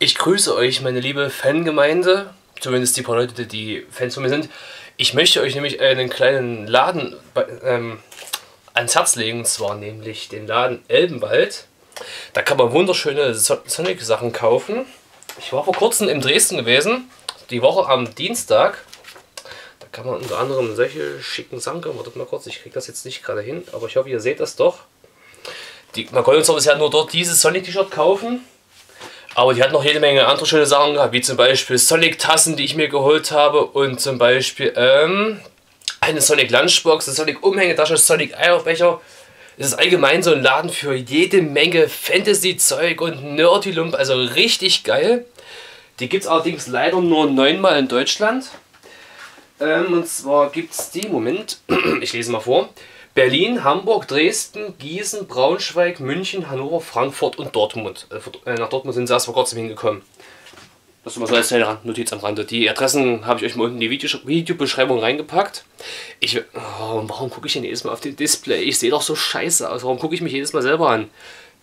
Ich grüße euch, meine liebe Fangemeinde, zumindest die paar Leute, die Fans von mir sind. Ich möchte euch nämlich einen kleinen Laden ähm, ans Herz legen, und zwar nämlich den Laden Elbenwald. Da kann man wunderschöne Sonic-Sachen kaufen. Ich war vor kurzem in Dresden gewesen, die Woche am Dienstag. Da kann man unter anderem solche schicken Sachen kaufen. Wartet mal kurz, ich kriege das jetzt nicht gerade hin, aber ich hoffe, ihr seht das doch. Die, man konnte uns bisher nur dort dieses Sonic-T-Shirt kaufen. Aber die hat noch jede Menge andere schöne Sachen gehabt, wie zum Beispiel Sonic-Tassen, die ich mir geholt habe und zum Beispiel ähm, eine Sonic Lunchbox, eine Sonic Umhängetasche, Sonic Eierbecher. Es ist allgemein so ein Laden für jede Menge Fantasy-Zeug und Nerdy-Lump, also richtig geil. Die gibt es allerdings leider nur neunmal in Deutschland. Ähm, und zwar gibt es die, Moment, ich lese mal vor. Berlin, Hamburg, Dresden, Gießen, Braunschweig, München, Hannover, Frankfurt und Dortmund. Äh, nach Dortmund sind sie erst vor kurzem hingekommen. Das ist mal so als kleine Notiz am Rande. Die Adressen habe ich euch mal unten in die Videobeschreibung reingepackt. Ich, oh, warum gucke ich denn jedes Mal auf den Display? Ich sehe doch so scheiße aus. Warum gucke ich mich jedes Mal selber an?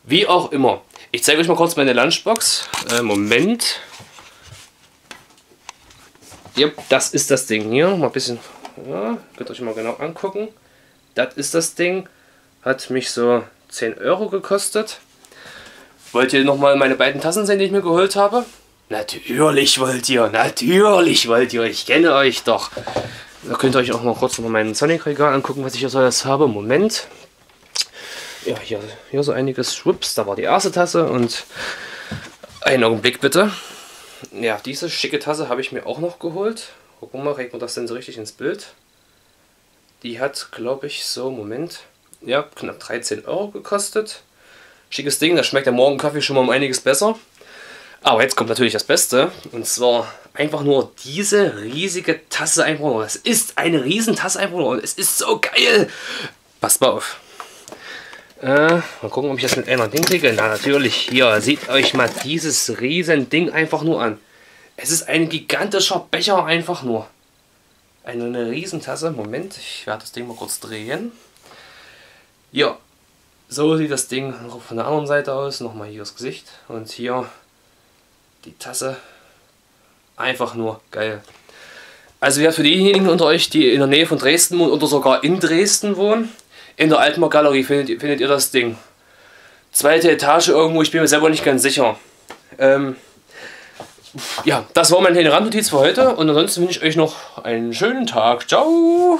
Wie auch immer. Ich zeige euch mal kurz meine Lunchbox. Äh, Moment. Ja, das ist das Ding hier. Mal ein bisschen. Ja, könnt ihr euch mal genau angucken. Das ist das Ding. Hat mich so 10 Euro gekostet. Wollt ihr nochmal meine beiden Tassen sehen, die ich mir geholt habe? Natürlich wollt ihr, natürlich wollt ihr, ich kenne euch doch. Da könnt ihr euch auch mal kurz noch meinen Sonic-Regal angucken, was ich hier so alles habe. Moment. Ja, hier, hier so einiges. Schwupps, da war die erste Tasse und einen Augenblick bitte. Ja, diese schicke Tasse habe ich mir auch noch geholt. Gucken wir mal, regt man das denn so richtig ins Bild? Die hat, glaube ich, so, Moment, ja, knapp 13 Euro gekostet. Schickes Ding, das schmeckt der Morgenkaffee schon mal um einiges besser. Aber jetzt kommt natürlich das Beste. Und zwar einfach nur diese riesige Tasse einfach nur. Es ist eine Riesentasse einfach nur. Und es ist so geil. Passt mal auf. Äh, mal gucken, ob ich das mit einer Ding kriege. Na, natürlich. Hier, seht euch mal dieses riesen Ding einfach nur an. Es ist ein gigantischer Becher einfach nur. Eine, eine Riesentasse. Moment, ich werde das Ding mal kurz drehen. Ja, so sieht das Ding von der anderen Seite aus. Nochmal hier das Gesicht. Und hier die Tasse. Einfach nur geil. Also ja, für diejenigen unter euch, die in der Nähe von Dresden wohnen oder sogar in Dresden wohnen, in der Altmark Galerie findet, findet ihr das Ding. Zweite Etage irgendwo, ich bin mir selber nicht ganz sicher. Ähm, ja, das war meine kleine Randnotiz für heute und ansonsten wünsche ich euch noch einen schönen Tag. Ciao!